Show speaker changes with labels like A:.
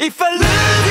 A: If I lose